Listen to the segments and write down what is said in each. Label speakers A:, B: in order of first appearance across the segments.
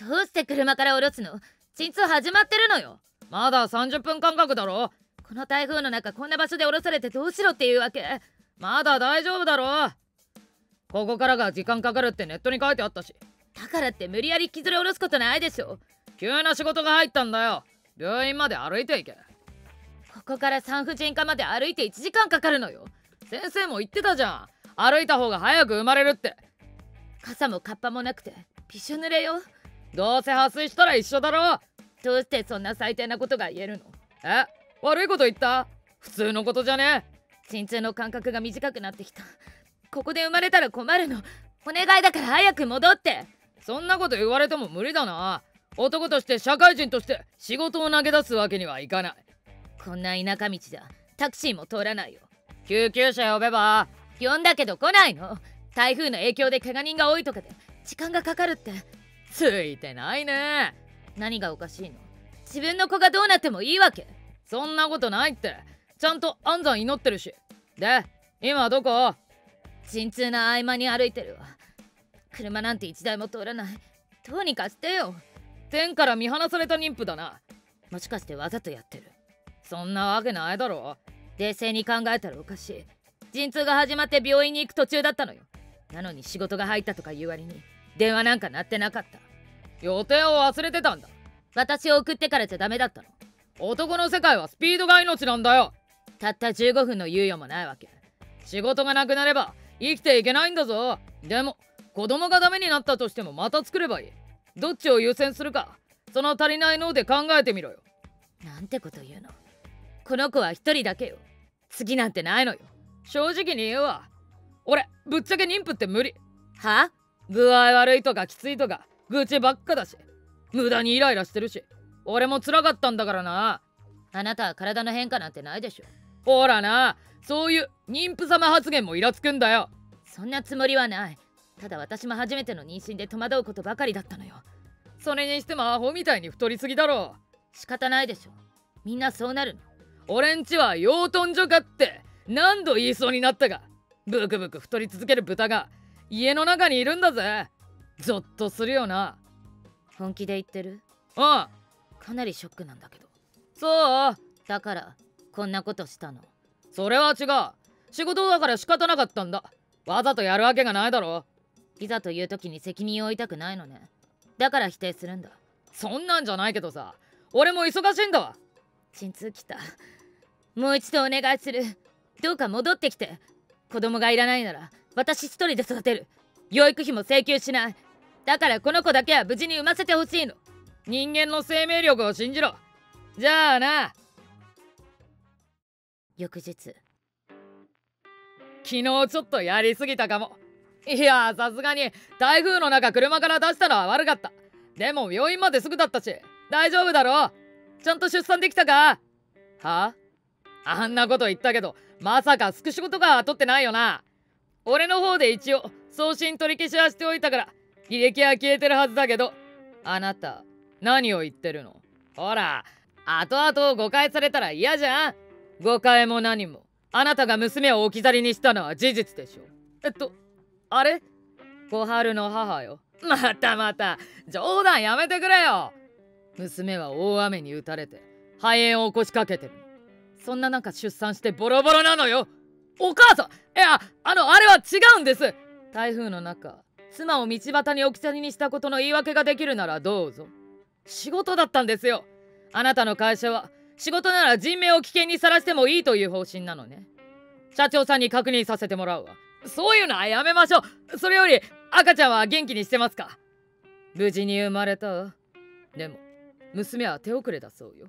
A: どうして車から降ろすの。鎮痛始まってるのよ。
B: まだ30分間隔だろ。
A: この台風の中こんな場所で降ろされてどうしろっていうわけ。
B: まだ大丈夫だろ。ここからが時間かかるってネットに書いてあったし。
A: だからって無理やり引きずり下ろすことないでしょ。
B: 急な仕事が入ったんだよ。病院まで歩いていけ。
A: ここから産婦人科まで歩いて1時間かかるのよ。
B: 先生も言ってたじゃん。歩いた方が早く生まれるって。
A: 傘もカッパもなくてびしょ濡れよ。
B: どうせ破水したら一緒だろ。
A: どうしてそんな最低なことが言えるの？
B: え？悪いこと言った？普通のことじゃね？
A: 鎮痛の間隔が短くなってきた。ここで生まれたら困るの。お願いだから早く戻って。
B: そんなこと言われても無理だな。男として社会人として仕事を投げ出すわけにはいかない。
A: こんな田舎道じゃタクシーも通らないよ。
B: 救急車呼べば。
A: 呼んだけど来ないの。台風の影響で怪我人が多いとかで時間がかかるって
B: ついてないね。
A: 何がおかしいの？自分の子がどうなってもいいわけ？
B: そんなことないって。ちゃんと安産祈ってるし。で今どこ？
A: 陣痛の合間に歩いてるわ。車なんて一台も通らない。どうにかしてよ。
B: 天から見放された妊婦だな。
A: もしかしてわざとやってる？
B: そんなわけないだろ。
A: 冷静に考えたらおかしい。陣痛が始まって病院に行く途中だったのよ。なのに仕事が入ったとか言う割に電話なんか鳴ってなかった。
B: 予定を忘れてたんだ。
A: 私を送ってからじゃダメだったの。
B: 男の世界はスピードが命なんだよ。
A: たった15分の猶予もないわけ。
B: 仕事がなくなれば生きていけないんだぞ。でも子供がダメになったとしてもまた作ればいい。どっちを優先するかその足りない脳で考えてみろよ。
A: なんてこと言うの。この子は一人だけよ。次なんてないのよ。
B: 正直に言うわ。俺ぶっちゃけ妊婦って無理。
A: は？
B: 具合悪いとかきついとか愚痴ばっかだし無駄にイライラしてるし俺も辛かったんだからな。
A: あなたは体の変化なんてないでしょ。
B: ほらなそういう妊婦様発言もイラつくんだよ。
A: そんなつもりはない。ただ私も初めての妊娠で戸惑うことばかりだったのよ。
B: それにしてもアホみたいに太りすぎだろ。
A: 仕方ないでしょ。みんなそうなるの。
B: 俺んちは養豚所かって何度言いそうになったがブクブク太り続ける豚が家の中にいるんだぜ。ゾッとするよな。
A: 本気で言ってる？
B: あ
A: あ。かなりショックなんだけど。
B: そう。
A: だからこんなことしたの？
B: それは違う。仕事だから仕方なかったんだ。わざとやるわけがないだろ。
A: いざという時に責任を負いたくないのね。だから否定するんだ。
B: そんなんじゃないけどさ。俺も忙しいんだわ。
A: 鎮痛きた。もう一度お願いする。どうか戻ってきて。子供がいらないなら私一人で育てる。養育費も請求しない。だからこの子だけは無事に産ませてほしいの。
B: 人間の生命力を信じろ。じゃあな。
A: 翌日。
B: 昨日ちょっとやりすぎたかも。いやさすがに。台風の中車から出したのは悪かった。でも病院まですぐだったし。大丈夫だろちゃんと出産できたか？は？あんなこと言ったけどまさかスクショとかは取ってないよな俺の方で一応送信取り消しはしておいたから履歴は消えてるはずだけどあなた何を言ってるの？ほら後々誤解されたら嫌じゃん。誤解も何も。あなたが娘を置き去りにしたのは事実でしょ。えっとあれ？小春の母よ。またまた冗談やめてくれよ。娘は大雨に打たれて肺炎を起こしかけてる。そんな中出産してボロボロなのよ。お母さんいやあのあれは違うんです。台風の中妻を道端に置き去りにしたことの言い訳ができるならどうぞ。仕事だったんですよ。あなたの会社は仕事なら人命を危険にさらしてもいいという方針なのね。社長さんに確認させてもらうわ。そういうのはやめましょう。それより赤ちゃんは元気にしてますか。無事に生まれたでも娘は手遅れだそうよ。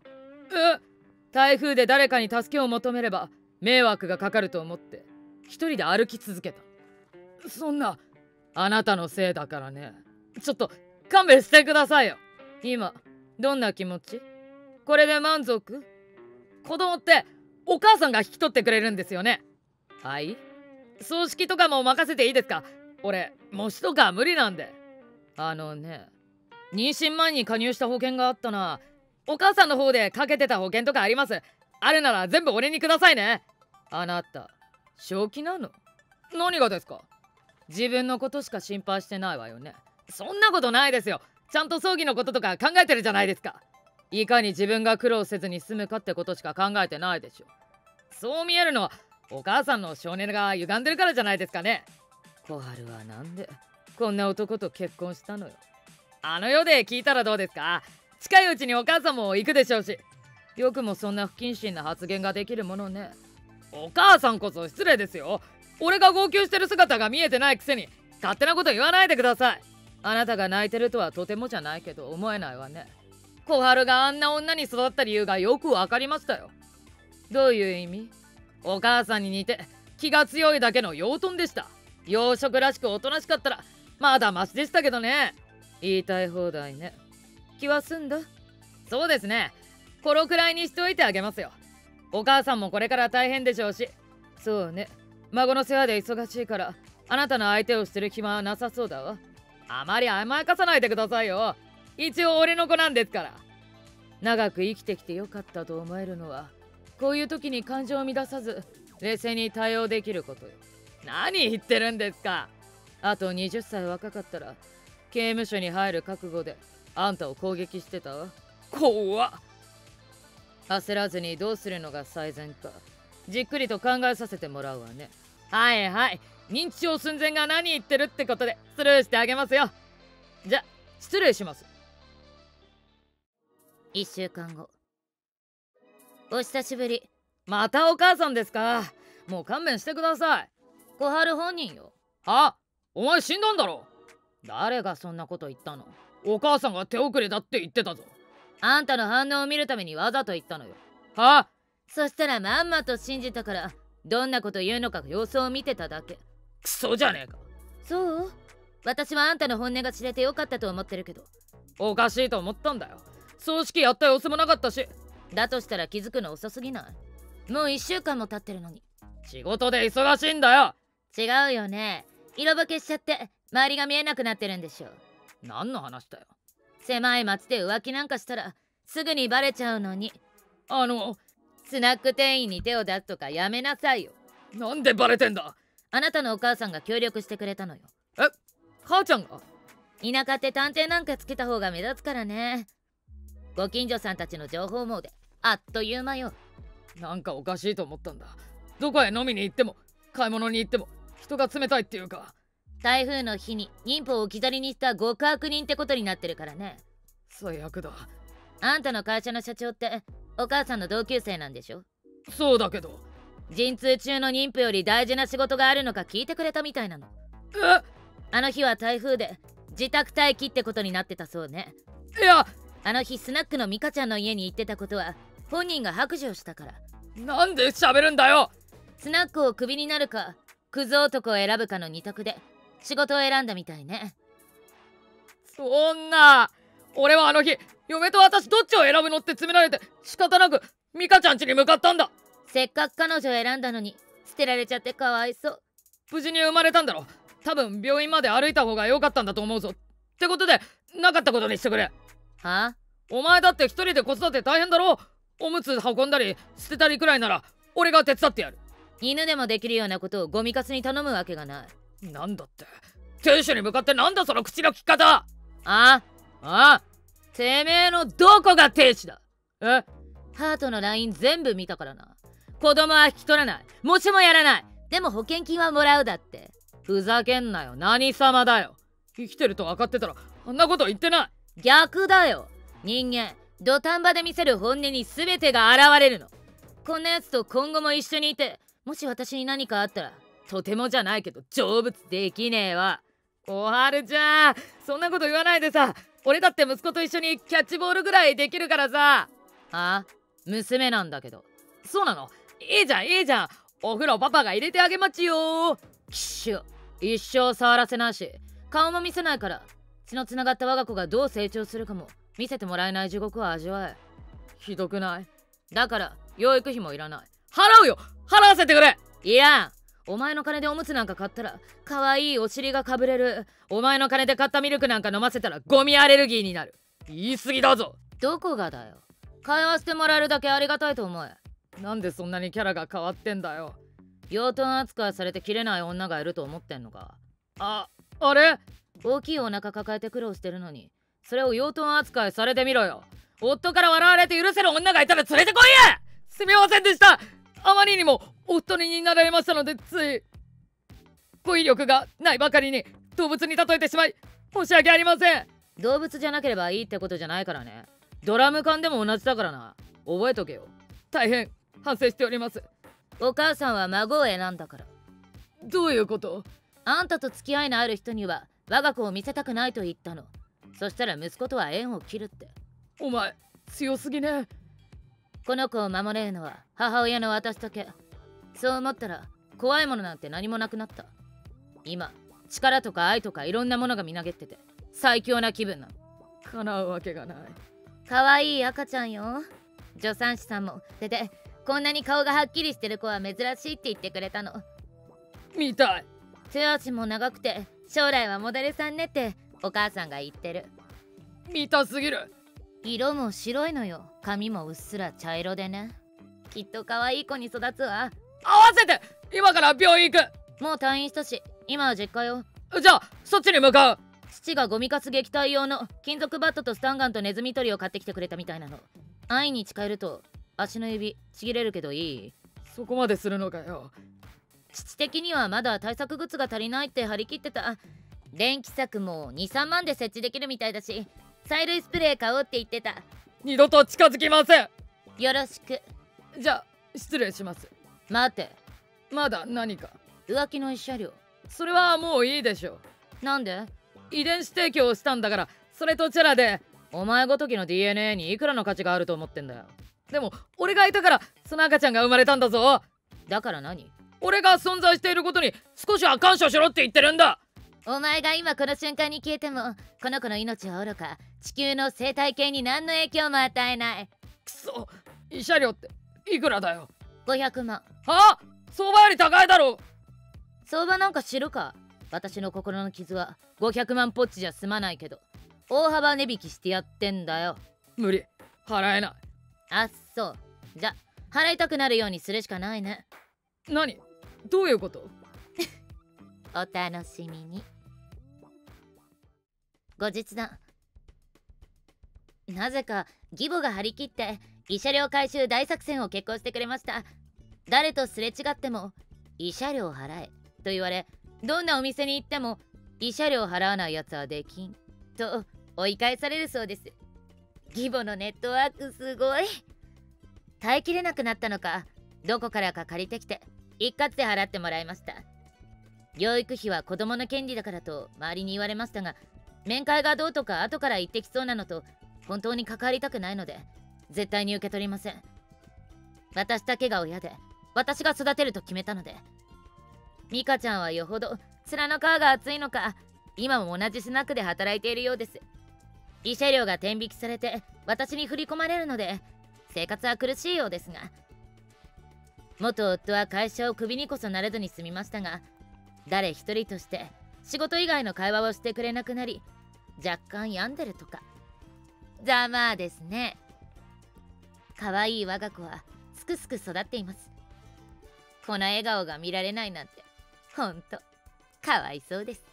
B: え台風で誰かに助けを求めれば迷惑がかかると思って一人で歩き続けた。そんなあなたのせいだからね。ちょっと勘弁してくださいよ。今どんな気持ち？これで満足？子供ってお母さんが引き取ってくれるんですよね。はい。葬式とかも任せていいですか？俺模試とか無理なんで。あのね妊娠前に加入した保険があったな。お母さんの方でかけてた保険とかあります。あるなら全部俺にくださいね。あなた正気なの？何がですか？自分のことしか心配してないわよね。そんなことないですよ。ちゃんと葬儀のこととか考えてるじゃないですか。いかに自分が苦労せずに済むかってことしか考えてないでしょ。そう見えるのはお母さんの少年が歪んでるからじゃないですかね。小春はなんで？こんな男と結婚したのよ。あの世で聞いたらどうですか？近いうちにお母さんも行くでしょうし。よくもそんな不謹慎な発言ができるものねお母さんこそ失礼ですよ。俺が号泣してる姿が見えてないくせに勝手なこと言わないでください。あなたが泣いてるとはとてもじゃないけど思えないわね。小春があんな女に育った理由がよくわかりましたよ。どういう意味？お母さんに似て気が強いだけの養豚でした。養殖らしくおとなしかったらまだマシでしたけどね。言いたい放題ね。気は済んだ？そうですね。このくらいにしておいてあげますよ。お母さんもこれから大変でしょうし。そうね。孫の世話で忙しいからあなたの相手をしてる暇はなさそうだわ。あまり甘やかさないでくださいよ。一応俺の子なんですから。長く生きてきてよかったと思えるのはこういう時に感情を乱さず冷静に対応できることよ。何言ってるんですか。あと20歳若かったら刑務所に入る覚悟であんたを攻撃してたわ。怖っ。焦らずにどうするのが最善か。じっくりと考えさせてもらうわね。はいはい。認知症寸前が何言ってるってことでスルーしてあげますよ。じゃ失礼します。
A: 1週間後。お久しぶり。
B: またお母さんですか。もう勘弁してください。
A: 小春本人よ。
B: あお前死んだんだろ。
A: 誰がそんなこと言ったの。
B: お母さんが手遅れだって言ってたぞ
A: あんたの反応を見るためにわざと言ったのよ。
B: は
A: そしたらまんまと信じたからどんなこと言うのか様子を見てただけ。
B: クソじゃねえか。
A: そう？私はあんたの本音が知れてよかったと思ってるけど。
B: おかしいと思ったんだよ。葬式やった様子もなかったし。
A: だとしたら気づくの遅すぎない？もう1週間も経ってるのに。
B: 仕事で忙しいんだよ。
A: 違うよね。色ぼけしちゃって周りが見えなくなってるんでしょ。
B: 何の話だよ
A: 狭い町で浮気なんかしたらすぐにバレちゃうのに。
B: あの
A: スナック店員に手を出すとかやめなさいよ。
B: なんでバレてんだ？
A: あなたのお母さんが協力してくれたのよ。
B: え？母ちゃんが？
A: 田舎って探偵なんかつけた方が目立つからね。ご近所さんたちの情報網であっという間よ。
B: なんかおかしいと思ったんだ。どこへ飲みに行っても買い物に行っても人が冷たいっていうか
A: 台風の日に妊婦を置き去りにした極悪人ってことになってるからね。
B: 最悪だ。
A: あんたの会社の社長ってお母さんの同級生なんでしょ？
B: そうだけど。
A: 陣痛中の妊婦より大事な仕事があるのか聞いてくれたみたいなの。
B: え？
A: あの日は台風で自宅待機ってことになってたそうね。
B: いや。
A: あの日スナックのミカちゃんの家に行ってたことは本人が白状したから。
B: なんで喋るんだよ。
A: スナックをクビになるかクズ男を選ぶかの二択で仕事を選んだみたいね。
B: そんな。俺はあの日嫁と私どっちを選ぶのって詰められて仕方なくミカちゃん家に向かったんだ。
A: せっかく彼女を選んだのに捨てられちゃってかわいそう。
B: 無事に生まれたんだろ多分病院まで歩いた方が良かったんだと思うぞ。ってことでなかったことにしてくれ。
A: はあ？
B: お前だって一人で子育て大変だろ。おむつ運んだり捨てたりくらいなら俺が手伝ってやる。
A: 犬でもできるようなことをゴミカスに頼むわけがない
B: なんだって？亭主に向かってなんだその口の利き方？
A: ああ
B: てめえのどこが亭主だ？え？
A: ハートの LINE 全部見たからな。子供は引き取らない。もちもやらない。でも保険金はもらうだって。
B: ふざけんなよ。何様だよ。生きてると分かってたらあんなこと言ってない。
A: 逆だよ。人間土壇場で見せる本音に全てが現れるの。こんなやつと今後も一緒にいてもし私に何かあったらとてもじゃないけど成仏できねえわ。
B: 小春ちゃんそんなこと言わないでさ。俺だって息子と一緒にキャッチボールぐらいできるからさ。
A: あ？娘なんだけど。
B: そうなの？いいじゃんいいじゃん。お風呂パパが入れてあげまちよ。
A: きしょ一生触らせないし。顔も見せないから。血のつながった我が子がどう成長するかも。見せてもらえない地獄を味わえ。
B: ひどくない？
A: だから養育費もいらない。
B: 払うよ！払わせてくれ！
A: いやお前の金でおむつなんか買ったら可愛いお尻がかぶれる。
B: お前の金で買ったミルクなんか飲ませたらゴミアレルギーになる。言い過ぎだぞ。
A: どこがだよ。会話してもらえるだけありがたいと思え
B: なんでそんなにキャラが変わってんだよ。
A: 養豚扱いされて切れない女がいると思ってんのか。
B: ああれ？
A: 大きいお腹抱えて苦労してるのに
B: それを養豚扱いされてみろよ。夫から笑われて許せる女がいたら連れてこいや！すみませんでした。あまりにも夫になられましたのでつい語彙力がないばかりに動物に例えてしまい申し訳ありません。
A: 動物じゃなければいいってことじゃないからね。ドラム缶でも同じだからな覚えとけよ。
B: 大変反省しております。
A: お母さんは孫を選んだから。
B: どういうこと？
A: あんたと付き合いのある人には我が子を見せたくないと言ったの。そしたら息子とは縁を切るって。
B: お前強すぎね。
A: この子を守れるのは母親の私だけそう思ったら怖いものなんて何もなくなった。今力とか愛とかいろんなものがみなげってて最強な気分なの。
B: 叶うわけがない。
A: 可愛い赤ちゃんよ。助産師さんもででこんなに顔がはっきりしてる子は珍しいって言ってくれたの。
B: 見たい。
A: 手足も長くて将来はモデルさんねってお母さんが言ってる。
B: 見たすぎる。
A: 色も白いのよ。髪もうっすら茶色でね。きっと可愛い子に育つわ
B: 合わせて今から病院行く。
A: もう退院したし今は実家よ。
B: じゃあそっちに向かう。
A: 父がゴミカス撃退用の金属バットとスタンガンとネズミ捕りを買ってきてくれたみたいなの。安易に近寄ると足の指ちぎれるけどいい。
B: そこまでするのかよ。
A: 父的にはまだ対策グッズが足りないって張り切ってた。電気柵も23万で設置できるみたいだし催涙スプレー買おうって言ってた。
B: 二度と近づきません。
A: よろしく。
B: じゃあ失礼します
A: 待て。
B: まだ何か？
A: 浮気の慰謝料。
B: それはもういいでしょ
A: なんで？
B: 遺伝子提供したんだからそれとチャラで。お前ごときの DNA にいくらの価値があると思ってんだよ。でも俺がいたからその赤ちゃんが生まれたんだぞ。
A: だから何？
B: 俺が存在していることに少しは感謝しろって言ってるんだ。
A: お前が今この瞬間に消えてもこの子の命はおろか地球の生態系に何の影響も与えない。
B: くそ慰謝料っていくらだよ
A: ？500万
B: は？相場より高いだろ。
A: 相場なんか知るか？私の心の傷は。500万ポッチじゃ済まないけど。大幅値引きしてやってんだよ。
B: 無理。払えな
A: あっそう。じゃ払いたくなるようにするしかないね。
B: い何？どういうこと？
A: お楽しみに。後日談なぜか義母が張り切って慰謝料回収大作戦を決行してくれました誰とすれ違っても慰謝料払えと言われどんなお店に行っても慰謝料払わないやつはできんと追い返されるそうです。義母のネットワークすごい。耐えきれなくなったのかどこからか借りてきて一括で払ってもらいました。養育費は子供の権利だからと周りに言われましたが面会がどうとか後から言ってきそうなのと本当に関わりたくないので絶対に受け取りません。私だけが親で私が育てると決めたので。ミカちゃんはよほど面の皮が厚いのか今も同じスナックで働いているようです。慰謝料が天引きされて私に振り込まれるので生活は苦しいようですが。元夫は会社をクビにこそなれずに済みましたが誰一人として仕事以外の会話をしてくれなくなり若干病んでるとか。ざまあですね。可愛い我が子はすくすく育っています。この笑顔が見られないなんてほんとかわいそうです。